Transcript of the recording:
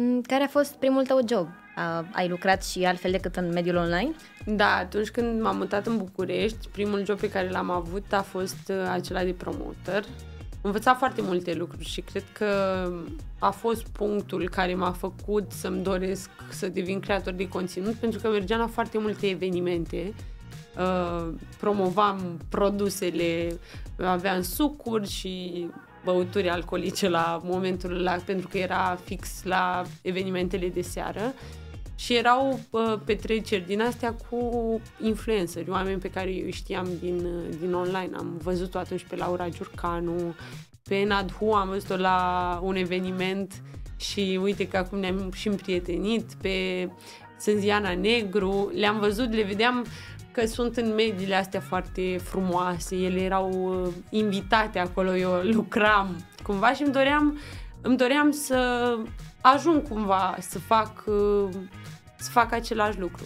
Mm, care a fost primul tău job? ai lucrat și altfel decât în mediul online? Da, atunci când m-am mutat în București, primul job pe care l-am avut a fost uh, acela de promoter. Am învățat foarte multe lucruri și cred că a fost punctul care m-a făcut să-mi doresc să devin creator de conținut, pentru că mergeam la foarte multe evenimente, uh, promovam produsele, aveam sucuri și băuturi alcoolice la momentul ăla, pentru că era fix la evenimentele de seară și erau uh, petreceri din astea cu influenceri, oameni pe care eu îi știam din, din online. Am văzut-o atunci pe Laura Giurcanu, pe Nadhu am văzut-o la un eveniment și uite că acum ne-am și împrietenit, pe Sânziana Negru, le-am văzut, le vedeam că sunt în mediile astea foarte frumoase, ele erau uh, invitate acolo, eu lucram cumva și îmi doream, îmi doream să ajung cumva să fac, uh, să fac același lucru.